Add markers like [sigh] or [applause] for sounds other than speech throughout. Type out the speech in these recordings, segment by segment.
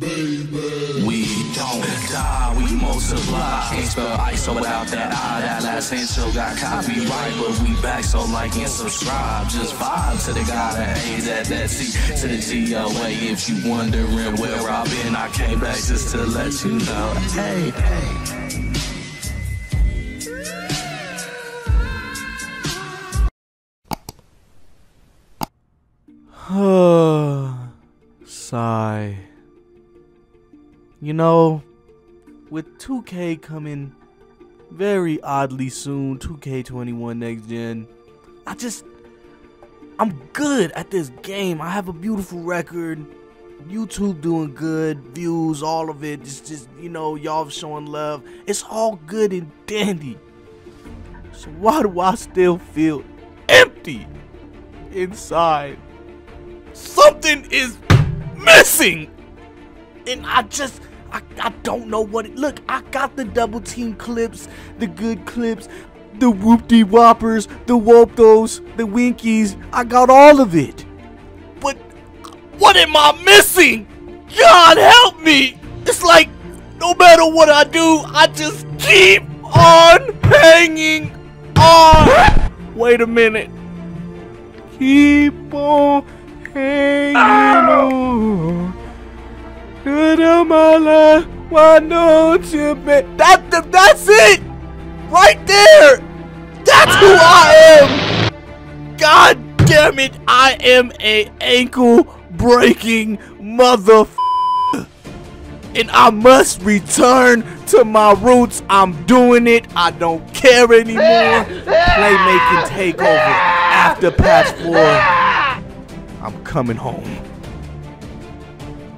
We don't die, we multiply. Can't spell ISO without that I. That last intro got copyright, but we back, so like and subscribe. Just vibe to the guy that A, that that C, to the G O A. If you wondering where I've been, I came back just to let you know. Hey, hey. You know, with 2K coming very oddly soon, 2K21 next gen, I just I'm good at this game. I have a beautiful record. YouTube doing good, views, all of it. Just just you know, y'all showing love. It's all good and dandy. So why do I still feel empty inside? Something is missing. And I just I, I don't know what it look. I got the double team clips, the good clips, the whoop de whoppers, the whooptos, the winkies. I got all of it. But what am I missing? God help me! It's like no matter what I do, I just keep on hanging on. Wait a minute. Keep on hanging on. Life, why don't you be? That, that, that's it! Right there! That's who I am! God damn it, I am a ankle breaking motherfucker! And I must return to my roots. I'm doing it. I don't care anymore. Playmaking takeover after patch 4. I'm coming home.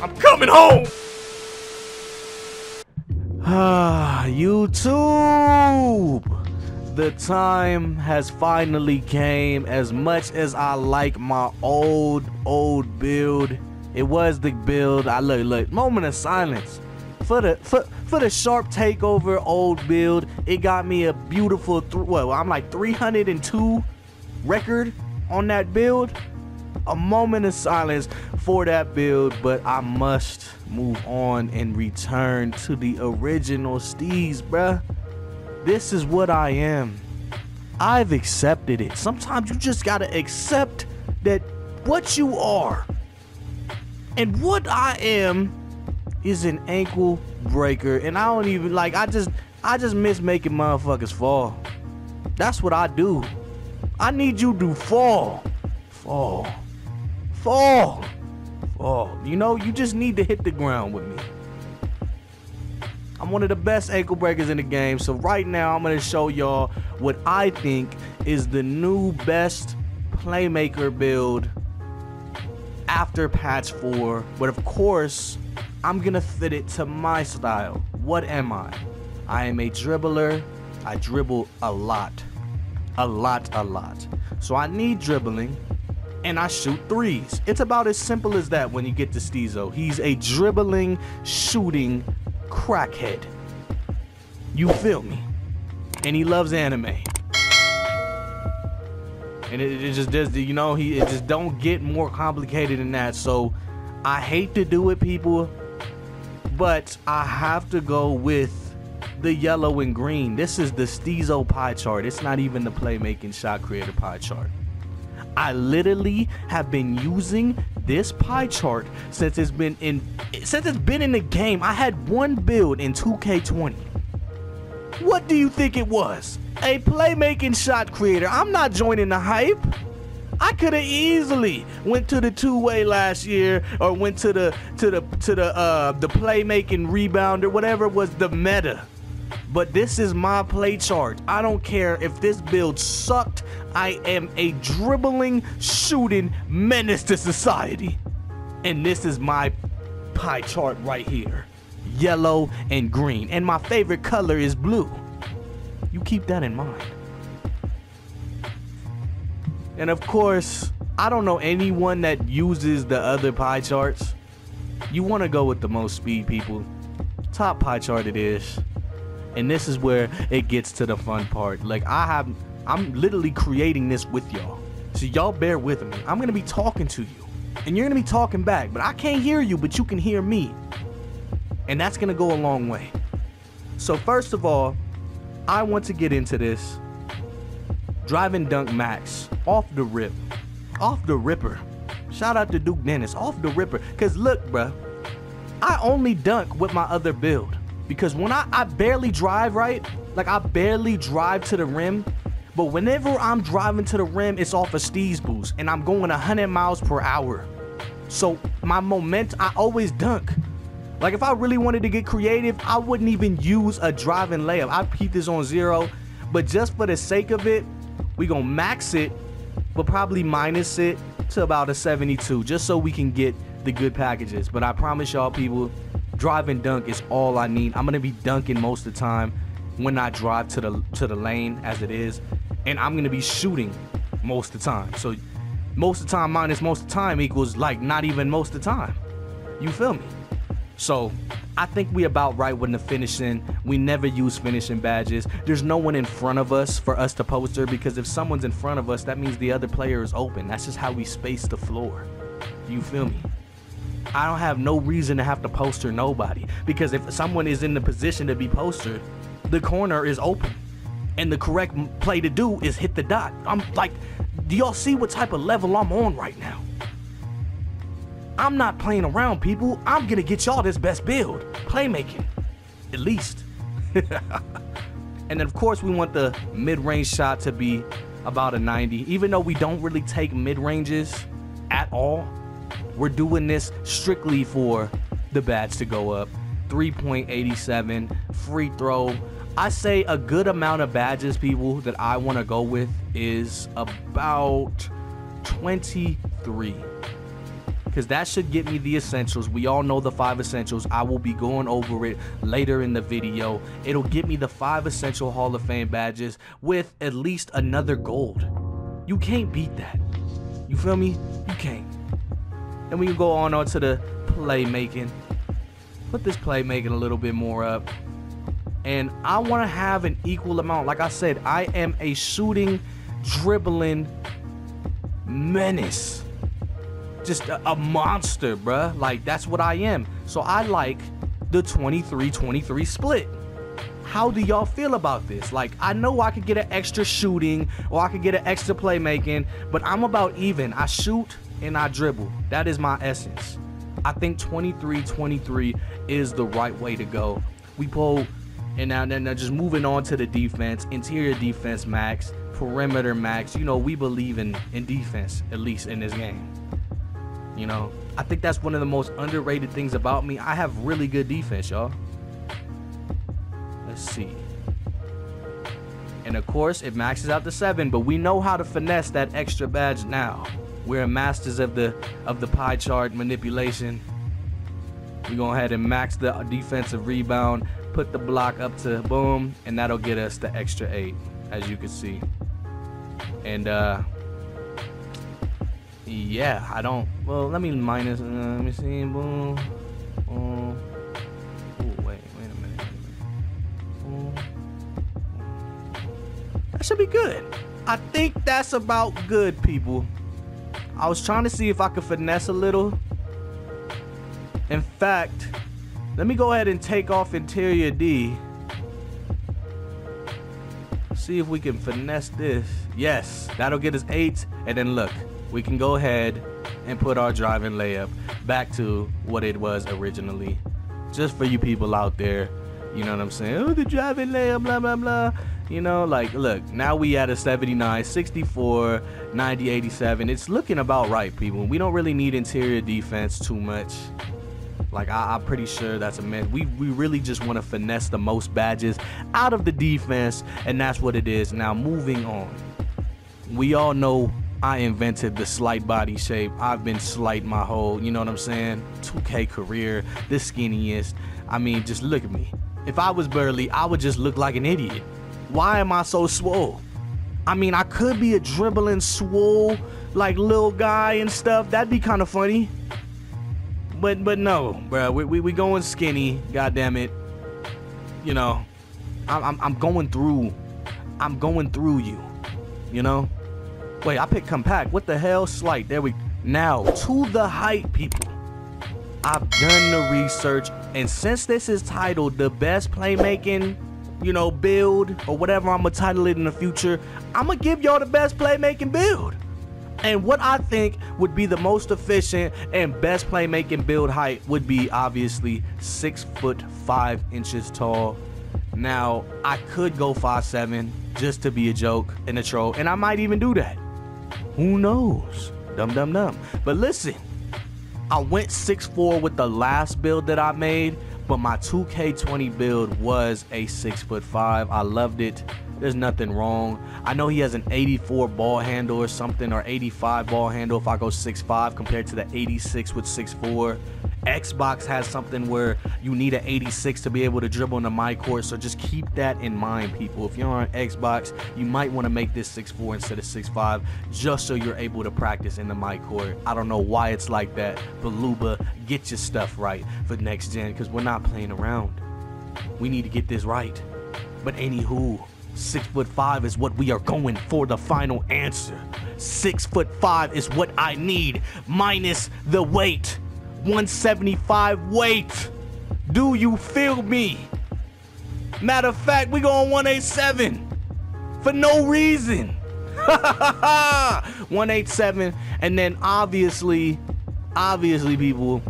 I'm coming home. Ah, YouTube. The time has finally came. As much as I like my old, old build, it was the build. I look, look. Moment of silence for the for, for the sharp takeover old build. It got me a beautiful. Th- well, I'm like 302 record on that build a moment of silence for that build, but I must move on and return to the original Steez, bruh. This is what I am. I've accepted it. Sometimes you just gotta accept that what you are and what I am is an ankle breaker. And I don't even like I just I just miss making motherfuckers fall. That's what I do. I need you to fall. Fall. Fall. Fall. You know, you just need to hit the ground with me. I'm one of the best ankle breakers in the game. So right now I'm gonna show y'all what I think is the new best playmaker build after patch 4. But of course, I'm gonna fit it to my style. What am I? I am a dribbler. I dribble a lot. A lot, a lot. So I need dribbling and I shoot threes. It's about as simple as that when you get to Steezo. He's a dribbling, shooting crackhead. You feel me? And he loves anime. And it, it just does, you know, he it just don't get more complicated than that. So I hate to do it, people, but I have to go with the yellow and green. This is the Steezo pie chart. It's not even the playmaking shot creator pie chart. I literally have been using this pie chart since it's been in since it's been in the game. I had one build in 2K20. What do you think it was? A playmaking shot creator. I'm not joining the hype. I could have easily went to the two-way last year or went to the to the to the uh the playmaking rebounder, whatever was the meta. But this is my play chart. I don't care if this build sucked. I am a dribbling, shooting menace to society. And this is my pie chart right here. Yellow and green. And my favorite color is blue. You keep that in mind. And of course, I don't know anyone that uses the other pie charts. You want to go with the most speed people. Top pie chart it is. And this is where it gets to the fun part. Like I have I'm literally creating this with y'all. So y'all bear with me. I'm gonna be talking to you. And you're gonna be talking back, but I can't hear you, but you can hear me. And that's to go a long way. So, first of all, I want to get into this driving dunk max off the rip, off the ripper. Shout out to Duke Dennis, off the ripper. Cause look, bruh, I only dunk with my other build. Because when I, I barely drive right, like I barely drive to the rim, but whenever I'm driving to the rim, it's off a Steez boost, and I'm going 100 miles per hour. So my moment, I always dunk. Like if I really wanted to get creative, I wouldn't even use a driving layup. I'd keep this on zero, but just for the sake of it, we gonna max it, but probably minus it to about a 72, just so we can get the good packages. But I promise y'all, people, drive and dunk is all I need. I'm gonna be dunking most of the time when I drive to the to the lane as it is, and I'm gonna be shooting most of the time. So most of the time minus most of the time equals like not even most of the time. You feel me? So I think we about right with the finishing. We never use finishing badges. There's no one in front of us for us to poster because if someone's in front of us, that means the other player is open. That's just how we space the floor. You feel me? I don't have no reason to have to poster nobody because if someone is in the position to be postered, the corner is open. And the correct play to do is hit the dot. I'm like, do y'all see what type of level I'm on right now? I'm not playing around, people. I'm gonna get y'all this best build. Playmaking. At least. [laughs] and then, of course, we want the mid range shot to be about a 90. Even though we don't really take mid ranges at all, we're doing this strictly for the badge to go up. 3.87 free throw. I say a good amount of badges, people, that I want to go with is about 23 because that should get me the essentials. We all know the five essentials. I will be going over it later in the video. It'll get me the five essential Hall of Fame badges with at least another gold. You can't beat that. You feel me? You can't. Then we can go on, on to the playmaking. Put this playmaking a little bit more up. And I want to have an equal amount. Like I said, I am a shooting, dribbling menace just a, a monster, bruh. Like, that's what I am. So I like the 23 23 split. How do y'all feel about this? Like, I know I could get an extra shooting or I could get an extra playmaking, but I'm about even. I shoot and I dribble. That is my essence. I think 23 23 is the right way to go. We pull, and now then just moving on to the defense, interior defense max, perimeter max. You know, we believe in in defense at least in this game. You know, I think that's one of the most underrated things about me. I have really good defense, y'all. Let's see. And of course, it maxes out to seven, but we know how to finesse that extra badge now. We're masters of the of the pie chart manipulation. We go ahead and max the defensive rebound, put the block up to boom, and that'll get us the extra eight, as you can see. And uh yeah, I don't. Well, let me minus. Uh, let me see. Boom. Boom. Ooh, wait, wait a minute. Boom. That should be good. I think that's about good, people. I was trying to see if I could finesse a little. In fact, let me go ahead and take off interior D. See if we can finesse this. Yes, that'll get us eight. And then look, we can go ahead and put our driving layup back to what it was originally. Just for you people out there, you know what I'm saying? Oh, the driving layup, blah, blah, blah. You know, like, look, now we at a 79, 64, 90, 87. It's looking about right, people. We don't really need interior defense too much. Like, I, am pretty sure that's a man. We, we really just want to finesse the most badges out of the defense, and that's what it is. Now, moving on. We all know I invented the slight body shape. I've been slight my whole, you know what I'm saying? 2K career, the skinniest. I mean, just look at me. If I was burly, I would just look like an idiot. Why am I so swole? I mean, I could be a dribbling swole, like little guy and stuff. That'd be kind of funny. But but no, bro. We, we, we going skinny. God damn it. You know, I'm, I'm I'm going through. I'm going through you. You know. Wait, I picked compact. What the hell? Slight. There we Now, to the height, people. I've done the research, and since this is titled the best playmaking, you know, build or whatever I'm gonna title it in the future, I'm gonna give y'all the best playmaking build. And what I think would be the most efficient and best playmaking build height would be obviously six foot five inches tall. Now, I could go five seven just to be a joke and a troll, and I might even do that. Who knows? Dum dum dum. But listen, I went 6'4 with the last build that I made, but my 2K20 build was a 6 foot 5. I loved it. There's nothing wrong. I know he has an 84 ball handle or something, or 85 ball handle if I go 6'5 compared to the 86 with 6'4. Xbox has something where you need an 86 to be able to dribble in the my court, so just keep that in mind, people. If you're on Xbox, you might want to make this 6'4 instead of 6'5, just so you're able to practice in the my court. I don't know why it's like that, but Luba, get your stuff right for next gen, because we're not playing around. We need to get this right. But anywho, Six foot five is what we are going for the final answer. Six foot five is what I need, minus the weight. 175 weight. Do you feel me? Matter of fact, we going 187 for no reason. [laughs] 187, and then obviously, obviously, people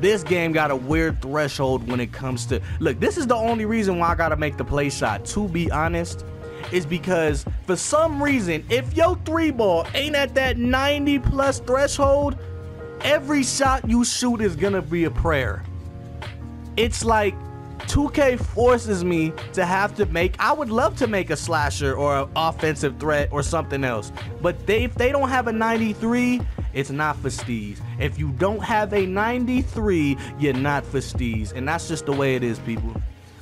this game got a weird threshold when it comes to look this is the only reason why i gotta make the play shot to be honest is because for some reason if your three ball ain't at that 90 plus threshold every shot you shoot is gonna be a prayer it's like 2K forces me to have to make. I would love to make a slasher or an offensive threat or something else, but they, if they don't have a 93, it's not for steez. If you don't have a 93, you're not for steez. And that's just the way it is, people.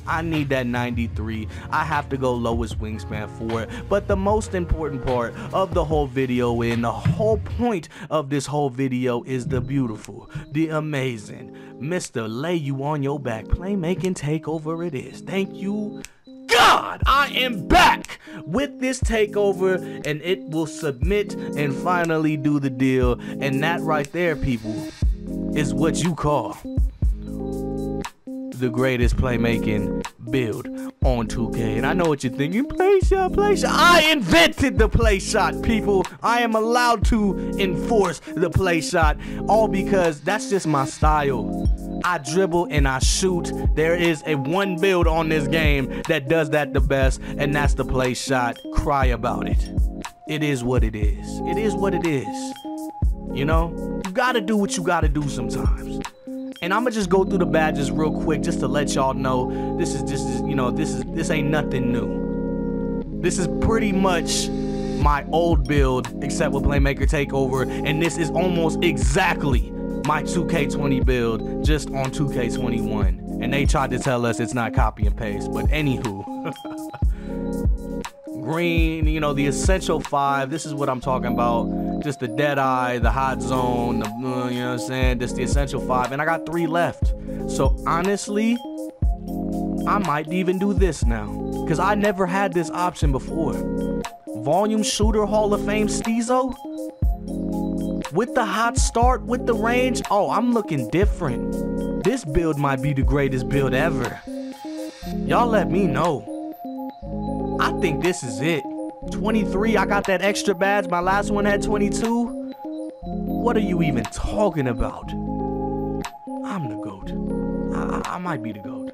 I need that 93. I have to go lowest wingspan for it. But the most important part of the whole video and the whole point of this whole video is the beautiful, the amazing Mr. Lay You On Your Back Playmaking Takeover it is. Thank you God, I am back with this takeover and it will submit and finally do the deal. And that right there, people, is what you call the greatest playmaking build on 2K. And I know what you're thinking play shot, play shot. I invented the play shot, people. I am allowed to enforce the play shot, all because that's just my style. I dribble and I shoot. There is a one build on this game that does that the best, and that's the play shot. Cry about it. It is what it is. It is what it is. You know, you gotta do what you gotta do sometimes. And I'm gonna just go through the badges real quick just to let y'all know this is just you know this is this ain't nothing new. This is pretty much my old build except with Playmaker Takeover, and this is almost exactly my 2K20 build just on 2K21. And they tried to tell us it's not copy and paste, but anywho. [laughs] Green, you know, the essential five. This is what I'm talking about. Just the dead eye, the hot zone, the, you know what I'm saying? Just the essential five. And I got three left. So honestly, I might even do this now. Because I never had this option before. Volume Shooter Hall of Fame Steezo? With the hot start, with the range, oh, I'm looking different. This build might be the greatest build ever. Y'all let me know. I think this is it. 23, I got that extra badge. My last one had 22. What are you even talking about? I'm the GOAT. I, I might be the GOAT.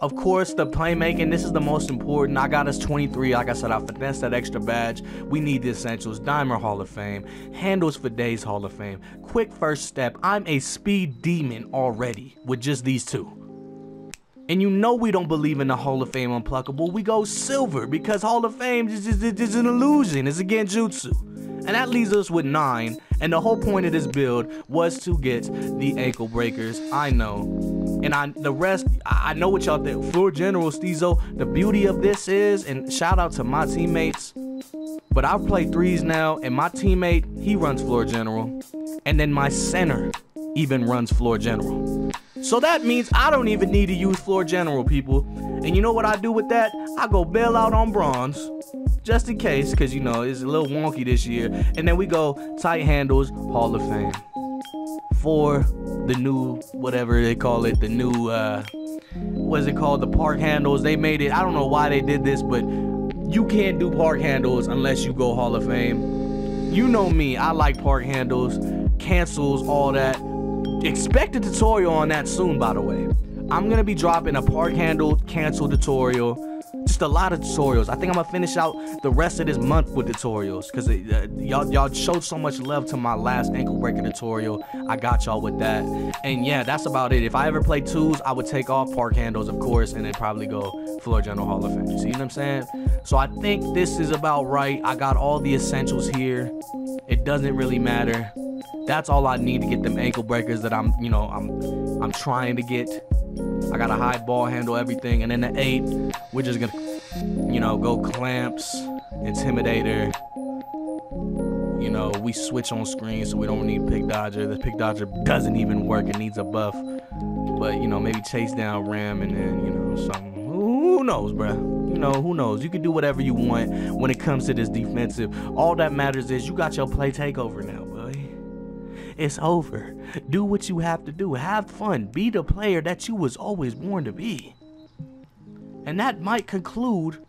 Of course, the playmaking, this is the most important. I got us 23. Like I said, I finessed that extra badge. We need the essentials. Dimer Hall of Fame. Handles for Days Hall of Fame. Quick first step. I'm a speed demon already with just these two. And you know we don't believe in the Hall of Fame unpluckable. We go silver because Hall of Fame is, is, is an illusion. It's a genjutsu. And that leaves us with nine. And the whole point of this build was to get the ankle breakers. I know and I the rest I know what y'all think. Floor General Steezo. The beauty of this is, and shout out to my teammates. But I've played threes now, and my teammate he runs Floor General, and then my center even runs Floor General. So that means I don't even need to use Floor General, people. And you know what I do with that? I go bail out on bronze, just in case, because you know it's a little wonky this year. And then we go tight handles, Hall of Fame. For the new whatever they call it, the new uh, what's it called, the park handles. They made it. I don't know why they did this, but you can't do park handles unless you go Hall of Fame. You know me. I like park handles, cancels, all that. Expect a tutorial on that soon, by the way. I'm gonna be dropping a park handle cancel tutorial just a lot of tutorials. I think I'm gonna finish out the rest of this month with tutorials because uh, y'all y'all showed so much love to my last ankle breaker tutorial. I got y'all with that, and yeah, that's about it. If I ever play twos, I would take off park handles, of course, and then probably go floor general hall of fame. You see what I'm saying? So I think this is about right. I got all the essentials here. It doesn't really matter. That's all I need to get them ankle breakers that I'm, you know, I'm, I'm trying to get. I got a high ball handle, everything. And then the eight, we're just gonna, you know, go clamps, intimidator. You know, we switch on screen so we don't need pick dodger. The pick dodger doesn't even work, it needs a buff. But, you know, maybe chase down ram and then, you know, something. Who knows, bruh? You know, who knows? You can do whatever you want when it comes to this defensive. All that matters is you got your play takeover now. It's over. Do what you have to do. Have fun. Be the player that you was always born to be. And that might conclude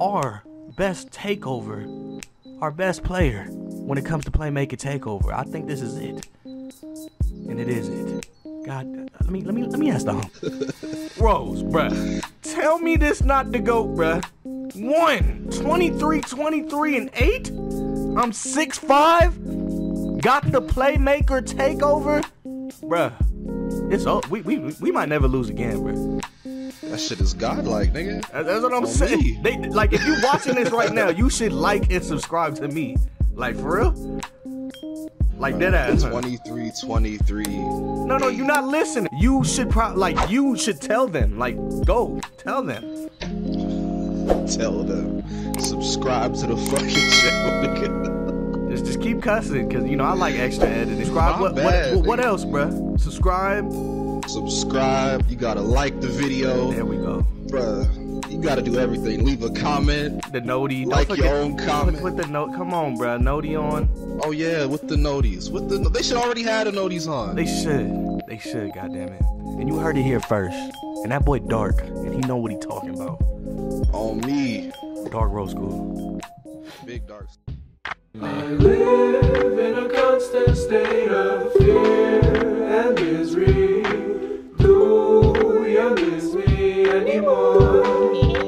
our best takeover, our best player when it comes to playmaking takeover. I think this is it. And it is it. God, let me let me let me ask the home. [laughs] Rose, bruh. Tell me this not the goat, bruh. One, 23, 23, and 8? I'm 6'5? Got the playmaker takeover? Bruh. It's all we, we we might never lose again, bruh. That shit is godlike, nigga. That- That's what I'm On saying. me. They like if you watching this right now, you should like and subscribe to me. Like for real? Like that ass. huh? 23, 23. No, no, you're not listening. You should pro like you should tell them. Like go tell them. Tell them. Subscribe to the fucking channel, nigga. Just just keep cussing, cause you know I like extra editing. Subscribe. What, bad, what, what nigga. else, bruh? Subscribe. Subscribe. You gotta like the video. There we go. Bruh, you gotta do everything. Leave a comment. The noti. Don't Like forget, your own comment. Put, the note. Come on, bruh. Noti on. Oh yeah, with the noties. With the they should already had the noties on. They should. They should. Goddamn it. And you heard it here first. And that boy dark, and he know what he talking about. On me. Dark Rose School. Big dark. I live in a constant state of fear and misery. Do you miss me anymore?